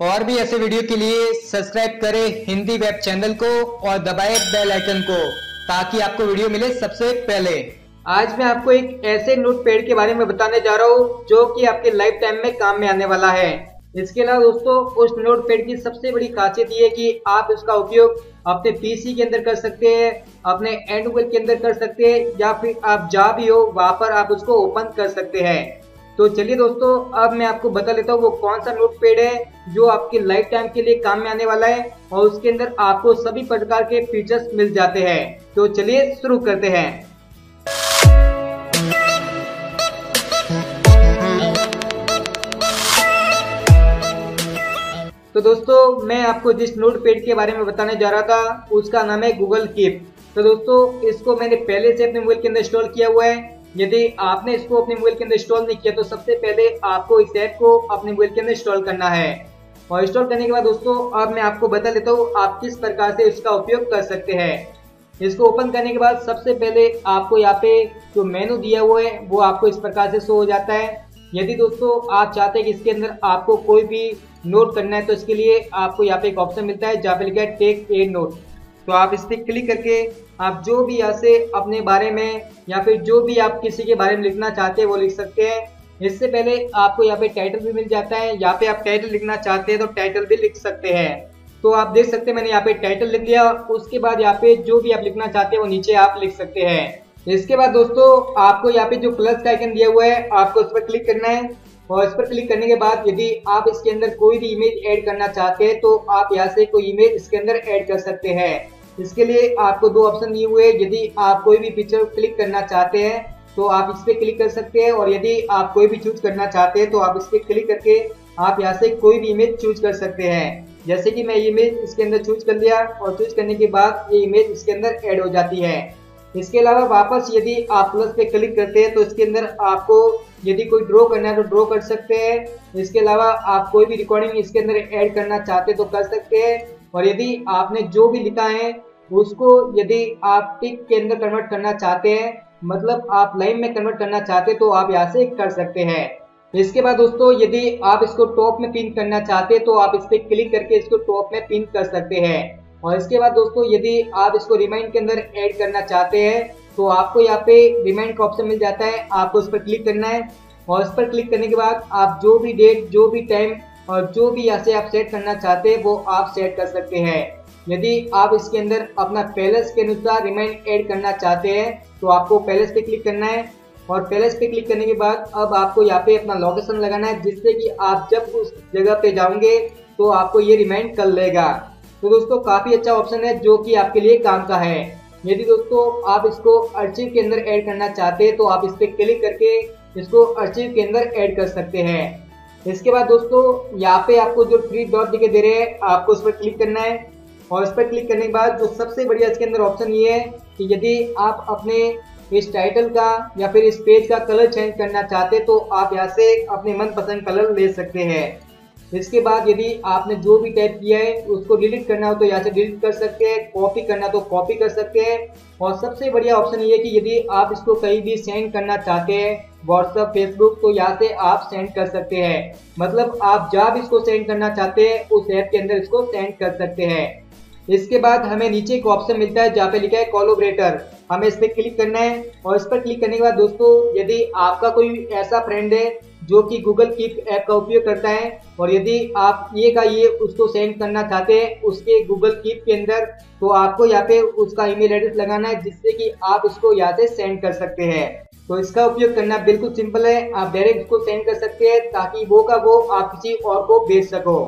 और भी ऐसे वीडियो के लिए सब्सक्राइब करें हिंदी वेब चैनल को और दबाए बेल आइकन को, ताकि आपको वीडियो मिले सबसे पहले। आज मैं आपको एक ऐसे नोट पेड के बारे में बताने जा रहा हूँ, जो कि आपके लाइफ टाइम में काम में आने वाला है। इसके अलावा दोस्तों, उस नोट पेड की सबसे बड़ी खासियत ये है कि आप इसका उपयोग अपने पीसी के अंदर कर सकते हैं, अपने एंड के अंदर कर सकते हैं, या फिर आप जहाँ भी हो, वहाँ पर आप उसको ओपन कर सकते हैं। तो चलिए दोस्तों, अब मैं आपको बता लेता हूँ वो कौन सा नोट पेड है जो आपके लाइफ टाइम के लिए काम में आने वाला है और उसके अंदर आपको सभी प्रकार के फीचर्स मिल जाते हैं। तो चलिए शुरू करते हैं। तो दोस्तों, मैं आपको जिस नोट पेड के बारे में बताने जा रहा था, उसका नाम है गूगल कीप तो दोस्तों, इसको मैंने पहले से अपने मोबाइल के अंदर इंस्टॉल किया हुआ है। यदि आपने इसको अपने मोबाइल के अंदर इंस्टॉल नहीं किया तो सबसे पहले आपको इस ऐप को अपने मोबाइल के अंदर इंस्टॉल करना है। और इंस्टॉल करने के बाद दोस्तों, अब मैं आपको बता देता हूँ, आप किस प्रकार से इसका उपयोग कर सकते हैं। इसको ओपन करने के बाद सबसे पहले आपको यहाँ पे जो मेनू दिया हुआ है, वो आपको इस प्रकार से शो हो जाता है। यदि दोस्तों, आप चाहते हैं कि इसके अंदर आपको कोई भी नोट करना है तो इसके लिए आपको यहाँ पे एक ऑप्शन मिलता है, जहाँ पे लिखा है टेक ए नोट तो आप इस पर क्लिक करके आप जो भी यहाँ से अपने बारे में या फिर जो भी आप किसी के बारे में लिखना चाहते हैं वो लिख सकते हैं। इससे पहले आपको यहाँ पे टाइटल भी मिल जाता है। यहाँ पे आप टाइटल लिखना चाहते हैं तो टाइटल भी लिख सकते हैं। तो आप देख सकते हैं मैंने यहाँ पे टाइटल लिख लिया। उसके बाद यहाँ पे जो भी आप लिखना चाहते हैं वो नीचे आप लिख सकते हैं। इसके बाद दोस्तों, आपको यहाँ पे जो प्लस का आइकन दिया हुआ है, आपको उस पर क्लिक करना है। और इस पर क्लिक करने के बाद यदि आप इसके अंदर कोई भी इमेज ऐड करना चाहते हैं तो आप यहाँ से कोई इमेज इसके अंदर ऐड कर सकते हैं। इसके लिए आपको दो ऑप्शन दिए हुए यदि आप कोई भी पिक्चर क्लिक करना चाहते हैं तो आप इस पर क्लिक कर सकते हैं। और यदि आप कोई भी चूज़ करना चाहते हैं तो आप इस पर क्लिक करके आप यहाँ से कोई भी इमेज चूज़ कर सकते हैं। जैसे कि मैं इमेज इसके अंदर चूज़ कर लिया और चूज़ करने के बाद ये इमेज इसके अंदर ऐड हो जाती है। इसके अलावा वापस यदि आप प्लस पे क्लिक करते हैं तो इसके अंदर आपको यदि कोई ड्रॉ करना है तो ड्रॉ कर सकते हैं। इसके अलावा आप कोई भी रिकॉर्डिंग इसके अंदर ऐड करना चाहते तो कर सकते हैं। और यदि आपने जो भी लिखा है उसको यदि आप टिक के अंदर कन्वर्ट करना चाहते हैं मतलब आप लाइन में कन्वर्ट करना चाहते हैं तो आप यहाँ से कर सकते हैं। इसके बाद दोस्तों, यदि आप इसको टॉप में पिन करना चाहते हैं तो आप इस पर क्लिक करके इसको टॉप में पिन कर सकते हैं। और इसके बाद दोस्तों, यदि आप इसको रिमाइंड के अंदर ऐड करना चाहते हैं तो आपको यहाँ पे रिमाइंड का ऑप्शन मिल जाता है। आपको उस पर क्लिक करना है। और उस पर क्लिक करने के बाद आप जो भी डेट जो भी टाइम और जो भी यहाँ से आप सेट करना चाहते हैं, वो आप सेट कर सकते हैं। यदि आप इसके अंदर अपना पैलेस के अनुसार रिमाइंड ऐड करना चाहते हैं तो आपको पैलेस पे क्लिक करना है। और पैलेस पे क्लिक करने के बाद अब आपको यहाँ पे अपना लोकेशन लगाना है, जिससे कि आप जब उस जगह पे जाओगे तो आपको ये रिमाइंड कर लेगा। तो दोस्तों, काफ़ी अच्छा ऑप्शन है, जो कि आपके लिए काम का है। यदि दोस्तों, आप इसको अर्चिव के अंदर ऐड करना चाहते हैं तो आप इस पर क्लिक करके इसको अर्चिव के अंदर ऐड कर सकते हैं। इसके बाद दोस्तों, यहाँ पे आपको जो थ्री डॉट दिखे दे रहे हैं, आपको उस पर क्लिक करना है। और इस पर क्लिक करने के बाद जो सबसे बढ़िया इसके अंदर ऑप्शन ये है कि यदि आप अपने इस टाइटल का या फिर इस पेज का कलर चेंज करना चाहते तो आप यहाँ से अपने मनपसंद कलर ले सकते हैं। इसके बाद यदि आपने जो भी टाइप किया है, उसको डिलीट करना हो तो यहाँ से डिलीट कर सकते हैं कॉपी करना तो कॉपी कर सकते हैं। और सबसे बढ़िया ऑप्शन ये है कि यदि आप इसको कहीं भी सेंड करना चाहते हैं व्हाट्सअप फेसबुक तो यहाँ से आप सेंड कर सकते हैं। मतलब आप जहाँ भी इसको सेंड करना चाहते हैं, उस ऐप के अंदर इसको सेंड कर सकते हैं। इसके बाद हमें नीचे एक ऑप्शन मिलता है, जहाँ पे लिखा है कोलोबरेटर हमें इस पर क्लिक करना है, और इस पर क्लिक करने के बाद दोस्तों, यदि आपका कोई ऐसा फ्रेंड है, जो कि गूगल कीप ऐप का उपयोग करता है, और यदि आप ये का ये उसको सेंड करना चाहते हैं, उसके गूगल कीप के अंदर तो आपको यहाँ पे उसका ईमेल एड्रेस लगाना है, जिससे कि आप इसको यहाँ से सेंड कर सकते हैं। तो इसका उपयोग करना बिल्कुल सिंपल है, आप डायरेक्ट उसको सेंड कर सकते हैं, ताकि वो का वो आप किसी और को भेज सको।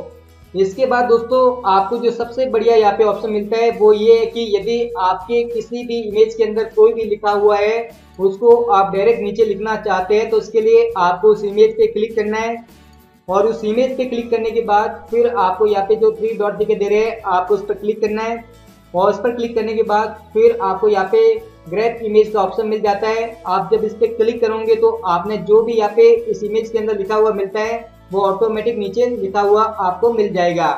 इसके बाद दोस्तों, आपको जो सबसे बढ़िया यहाँ पे ऑप्शन मिलता है, वो ये है कि यदि आपके किसी भी इमेज के अंदर कोई भी लिखा हुआ है, उसको आप डायरेक्ट नीचे लिखना चाहते हैं तो उसके लिए आपको उस इमेज पे क्लिक करना है। और उस इमेज पे क्लिक करने के बाद फिर आपको यहाँ पे जो थ्री डॉट दिखे दे रहे हैं, आपको उस पर क्लिक करना है। और उस पर क्लिक करने के बाद फिर आपको यहाँ पे ग्रैप इमेज का ऑप्शन मिल जाता है। आप जब इस पर क्लिक करोगे तो आपने जो भी यहाँ पे इस इमेज के अंदर लिखा हुआ मिलता है वो ऑटोमेटिक नीचे लिखा हुआ आपको मिल जाएगा।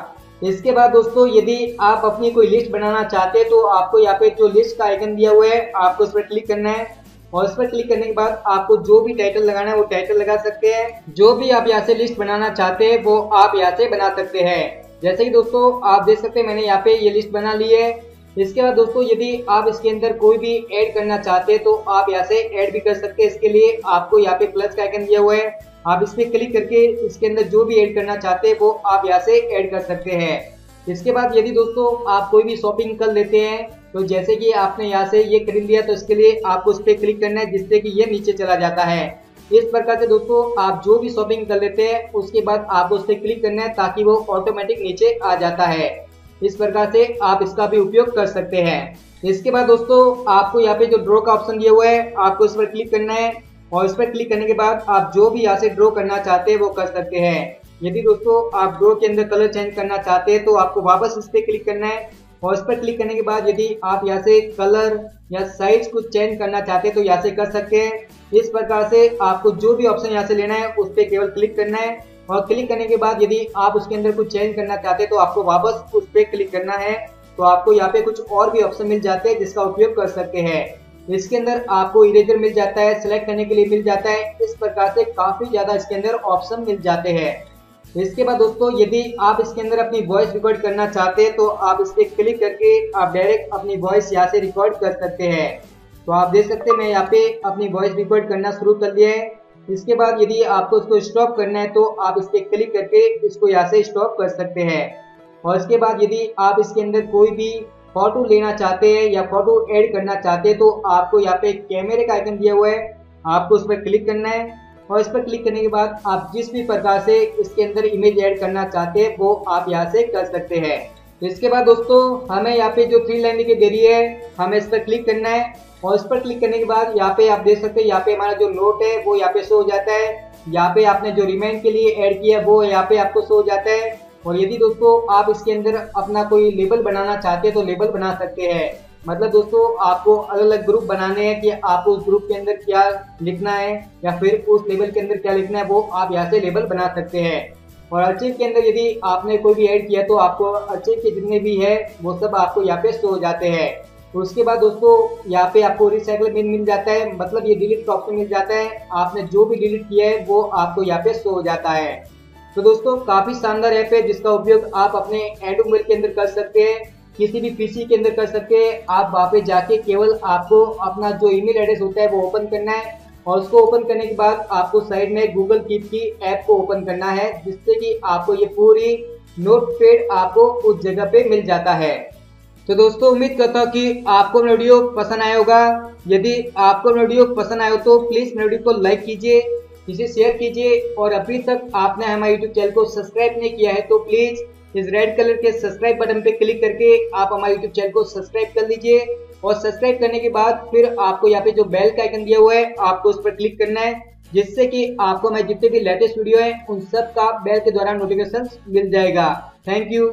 इसके बाद दोस्तों, यदि आप अपनी कोई लिस्ट बनाना चाहते हैं तो आपको यहाँ पे जो लिस्ट का आइकन दिया हुआ है, आपको उस पर क्लिक करना है। और उस पर क्लिक करने के बाद आपको जो भी टाइटल लगाना है, वो टाइटल लगा सकते हैं। जो भी आप यहाँ से लिस्ट बनाना चाहते हैं, वो आप यहाँ से बना सकते हैं। जैसे कि दोस्तों, आप देख सकते हैं, मैंने यहाँ पे ये लिस्ट बना ली है। इसके बाद दोस्तों, यदि आप इसके अंदर कोई भी ऐड करना चाहते हैं तो आप यहाँ से ऐड भी कर सकते हैं। इसके लिए आपको यहाँ पे प्लस का आइकन दिया हुआ है। आप इस पर क्लिक करके इसके अंदर जो भी ऐड करना चाहते हैं, वो आप यहाँ से ऐड कर सकते हैं। इसके बाद यदि दोस्तों आप कोई भी शॉपिंग कर लेते हैं तो जैसे कि आपने यहाँ से ये खरीद लिया तो इसके लिए आपको उस पर क्लिक करना है, जिससे कि ये नीचे चला जाता है। इस प्रकार से दोस्तों आप जो भी शॉपिंग कर लेते हैं, उसके बाद आपको उस पर क्लिक करना है, ताकि वो ऑटोमेटिक नीचे आ जाता है। इस प्रकार से आप इसका भी उपयोग कर सकते हैं। इसके बाद दोस्तों आपको यहाँ पे जो ड्रॉ का ऑप्शन दिया हुआ है, आपको इस पर क्लिक करना है। और इस पर क्लिक करने के बाद आप जो भी यहाँ से ड्रॉ करना चाहते हैं, वो कर सकते हैं। यदि दोस्तों आप ड्रॉ के अंदर कलर चेंज करना चाहते हैं तो आपको वापस इस पर क्लिक करना है। और इस पर क्लिक करने के बाद यदि आप यहाँ से कलर या साइज़ कुछ चेंज करना चाहते हैं तो यहाँ से कर सकते हैं। इस प्रकार से आपको जो भी ऑप्शन यहाँ से लेना है, उस पर केवल क्लिक करना है। और क्लिक करने के बाद यदि आप उसके अंदर कुछ चेंज करना चाहते हैं तो आपको वापस उस पर क्लिक करना है। तो आपको यहाँ पे कुछ और भी ऑप्शन मिल जाते हैं, जिसका उपयोग कर सकते हैं। इसके अंदर आपको इरेजर मिल जाता है सिलेक्ट करने के लिए मिल जाता है। इस प्रकार से काफ़ी ज़्यादा इसके अंदर ऑप्शन मिल जाते हैं। इसके बाद दोस्तों, यदि आप इसके अंदर अपनी वॉइस रिकॉर्ड करना चाहते हैं तो आप इस पर क्लिक करके आप डायरेक्ट अपनी वॉइस यहाँ से रिकॉर्ड कर सकते हैं। तो आप देख सकते हैं, मैं यहाँ पे अपनी वॉइस रिकॉर्ड करना शुरू कर दिया है। इसके बाद यदि आपको इसको स्टॉप करना है तो आप इस पर क्लिक करके इसको यहाँ से स्टॉप कर सकते हैं। और इसके बाद यदि आप इसके अंदर कोई भी फ़ोटो लेना चाहते हैं या फ़ोटो ऐड करना चाहते हैं तो आपको यहाँ पे कैमरे का आइकन दिया हुआ है। आपको उस पर क्लिक करना है और इस पर क्लिक करने के बाद आप जिस भी प्रकार से इसके अंदर इमेज ऐड करना चाहते हैं, वो आप यहाँ से कर सकते हैं। तो इसके बाद दोस्तों, हमें यहाँ पे जो थ्री लाइन दिखाई दे रही है, हमें इस पर क्लिक करना है और इस पर क्लिक करने के बाद यहाँ पे आप देख सकते हैं, यहाँ पे हमारा जो नोट है, वो यहाँ पे शो हो जाता है। यहाँ पे आपने जो रिमाइंड के लिए ऐड किया है, वो यहाँ पे आपको शो हो जाता है। और यदि दोस्तों आप इसके अंदर अपना कोई लेबल बनाना चाहते हैं तो लेबल बना सकते हैं। मतलब दोस्तों, आपको अलग अलग ग्रुप बनाने हैं कि आपको उस ग्रुप के अंदर क्या लिखना है, या फिर उस लेबल के अंदर क्या लिखना है, वो आप यहाँ से लेबल बना सकते हैं। और अर्चिव के अंदर यदि आपने कोई भी ऐड किया तो आपको अर्चिव के जितने भी है, वो सब आपको यहाँ पे शो हो जाते हैं। उसके बाद दोस्तों, यहाँ पे आपको रिसाइकल बिन मिल जाता है। मतलब ये डिलीट ऑप्शन मिल जाता है। आपने जो भी डिलीट किया है, वो आपको यहाँ पे शो हो जाता है। तो दोस्तों, काफ़ी शानदार ऐप है जिसका उपयोग आप अपने एंड मोबाइल के अंदर कर सकते हैं, किसी भी पीसी के अंदर कर सकते हैं। आप वहाँ पे जाके केवल आपको अपना जो ईमेल एड्रेस होता है वो ओपन करना है और उसको ओपन करने के बाद आपको साइड में गूगल कीप की ऐप को ओपन करना है, जिससे कि आपको ये पूरी नोट आपको उस जगह पे मिल जाता है। तो दोस्तों, उम्मीद करता हूँ कि आपको वीडियो पसंद आया होगा। यदि आपको वीडियो पसंद आया हो तो प्लीज़ वीडियो को लाइक कीजिए। इसे शेयर कीजिए और अभी तक आपने हमारे यूट्यूब चैनल को सब्सक्राइब नहीं किया है तो प्लीज़ इस रेड कलर के सब्सक्राइब बटन पे क्लिक करके आप हमारे यूट्यूब चैनल को सब्सक्राइब कर लीजिए और सब्सक्राइब करने के बाद फिर आपको यहाँ पे जो बेल का आइकन दिया हुआ है, आपको उस पर क्लिक करना है, जिससे कि आपको मैं जितने भी लेटेस्ट वीडियो है, उन सब का बेल के द्वारा नोटिफिकेशन मिल जाएगा। Thank you